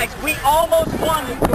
We almost won.